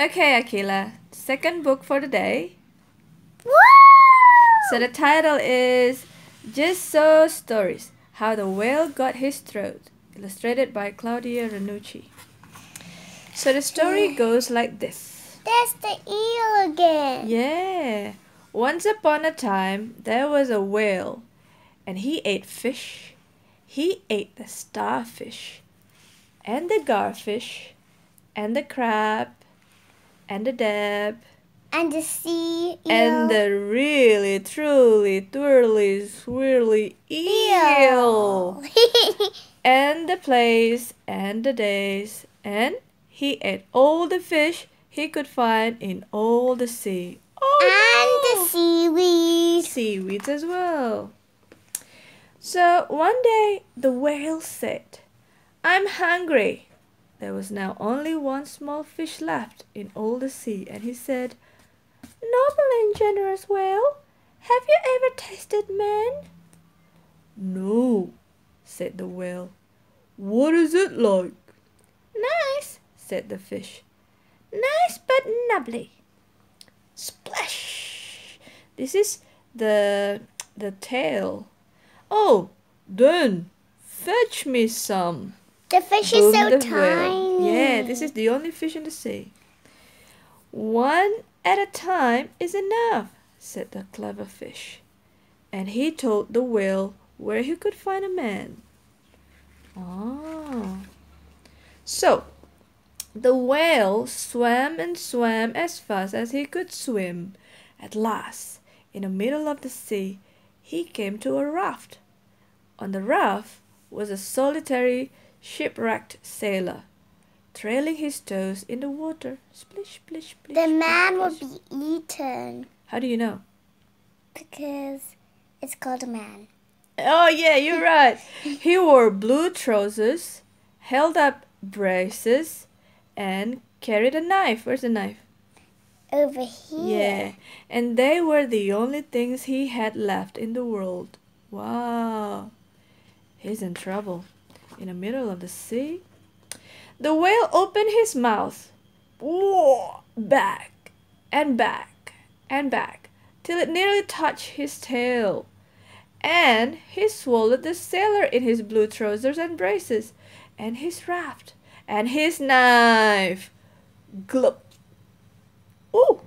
Okay, Akila. Second book for the day. Woo! So the title is Just So Stories How the Whale Got His Throat, illustrated by Claudia Ranucci. So the story goes like this. There's the eel again. Yeah. Once upon a time, there was a whale, and he ate fish. He ate the starfish, and the garfish, and the crab, and the dab, And the sea eel. and the really, truly, twirly, swirly eel, and the plaice, and the dace, and he ate all the fish he could find in all the sea. Oh, and no! the seaweed. seaweeds as well. So one day the whale said, I'm hungry. There was now only one small fish left in all the sea, and he said, Noble and generous whale, have you ever tasted man? No, said the whale. What is it like? Nice, said the fish. Nice but nubbly. Splash! This is the the tail. Oh, then fetch me some. The fish is so tiny. Yeah, this is the only fish in the sea. One at a time is enough, said the clever fish. And he told the whale where he could find a man. Ah. So, the whale swam and swam as fast as he could swim. At last, in the middle of the sea, he came to a raft. On the raft was a solitary, shipwrecked sailor, trailing his toes in the water. Splish, splish, splish. The splish, man will be eaten How do you know? because it's called a man. Oh, yeah, you're right. he wore blue trousers, held up braces, and carried a knife. Where's the knife? Over here. Yeah, and they were the only things he had left in the world. Wow. He's in trouble. In the middle of the sea. The whale opened his mouth. Whoa, back and back and back till it nearly touched his tail. And he swallowed the sailor in his blue trousers and braces, and his raft, and his knife. Glup. Ooh!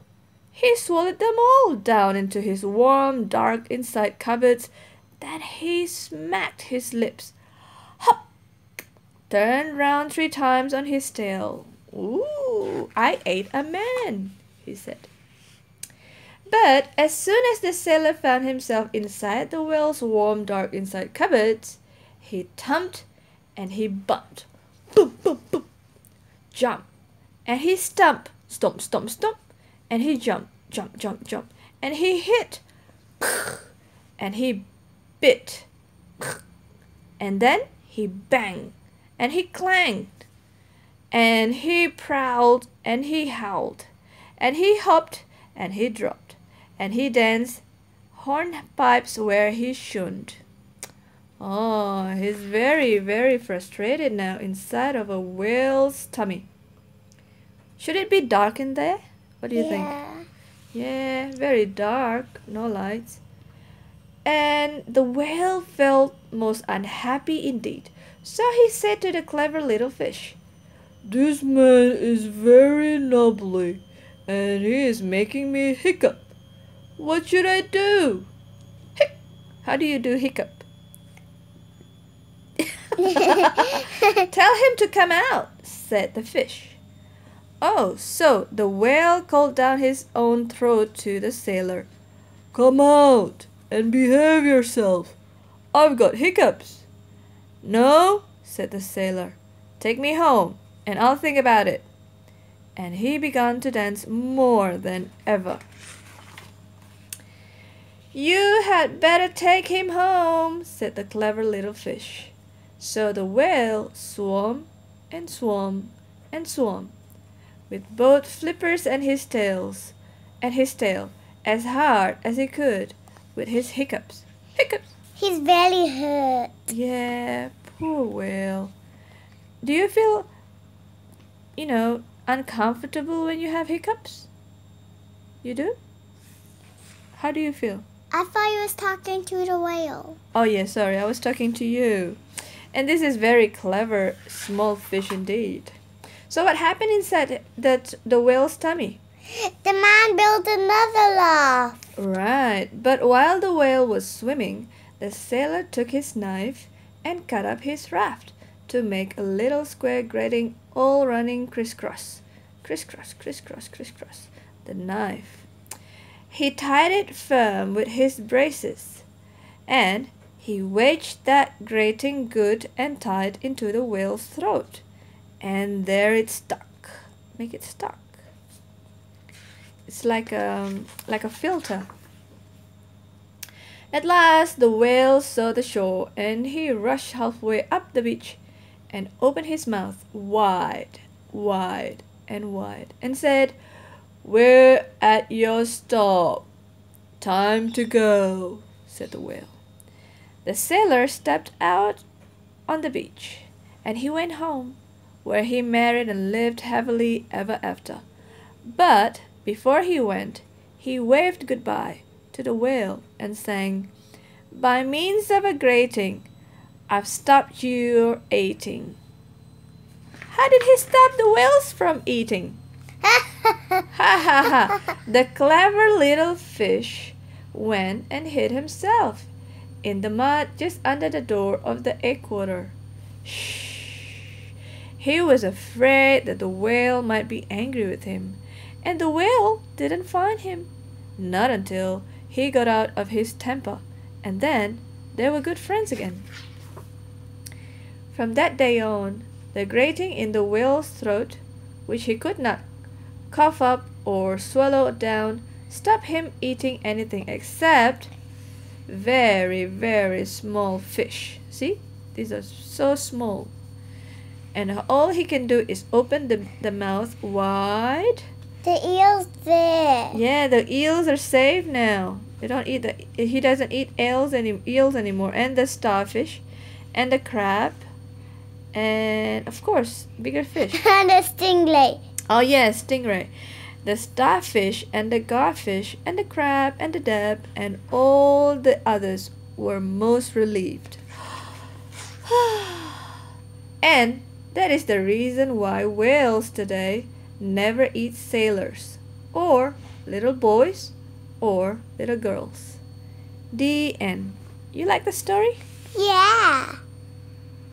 He swallowed them all down into his warm, dark inside cupboards. Then he smacked his lips. Turned round three times on his tail. Ooh! I ate a man, he said. But as soon as the sailor found himself inside the whale's warm, dark inside cupboards, he thumped and he bumped. Boom, boom, boom. Jump. And he stump. Stomp, stomp, stomp. And he jump, jump, jump, jump. And he hit. And he bit. And then he banged. And he clanged. And he prowled and he howled. And he hopped and he dropped. And he danced hornpipes where he shouldn't. Oh, he's very, very frustrated now inside of a whale's tummy. Should it be dark in there? What do you think? yeah. Yeah, very dark, no lights. And the whale felt most unhappy indeed. So he said to the clever little fish, This man is very nubbly, and he is making me hiccup. What should I do? Hic! How do you do hiccup? Tell him to come out, said the fish. Oh, so the whale called down his own throat to the sailor. Come out and behave yourself. I've got hiccups. No, said the sailor. Take me home and I'll think about it. And he began to dance more than ever. You had better take him home, said the clever little fish. So the whale swam and swam and swam with both flippers and his tails and his tail as hard as he could with his hiccups. Hiccups. He's very hurt. Yeah, poor whale. Do you feel, you know, uncomfortable when you have hiccups? You do? How do you feel? I thought you was talking to the whale. Oh, yeah, sorry, I was talking to you. And this is very clever small fish indeed. So what happened inside that the whale's tummy? The man built another loft. Right, but while the whale was swimming, the sailor took his knife and cut up his raft to make a little square grating all running crisscross. Crisscross, crisscross, crisscross. The knife. He tied it firm with his braces, and he wedged that grating good and tight into the whale's throat. And there it stuck. Make it stuck. It's like a, like a filter. At last the whale saw the shore, and he rushed halfway up the beach and opened his mouth wide, wide, and wide, and said, We're at your stop. Time to go, said the whale. The sailor stepped out on the beach, and he went home, where he married and lived happily ever after. But before he went, he waved goodbye to the whale and sang, By means of a grating, I've stopped your eating. How did he stop the whales from eating? ha ha ha! Ha The clever little fish went and hid himself in the mud just under the door of the equator. Shh! He was afraid that the whale might be angry with him and the whale didn't find him. Not until he got out of his temper, and then they were good friends again. From that day on, the grating in the whale's throat, which he could not cough up or swallow down, stopped him eating anything except very, very small fish. See? These are so small. And all he can do is open the, the mouth wide The eel's there. yeah, the eels are safe now. They don't eat the. He doesn't eat eels any eels anymore, and the starfish, and the crab, and of course bigger fish. and the stingray. oh yes, stingray, the starfish and the garfish and the crab and the dab and all the others were most relieved. and that is the reason why whales today never eat sailors, or little boys, or little girls. The end. You like the story? Yeah.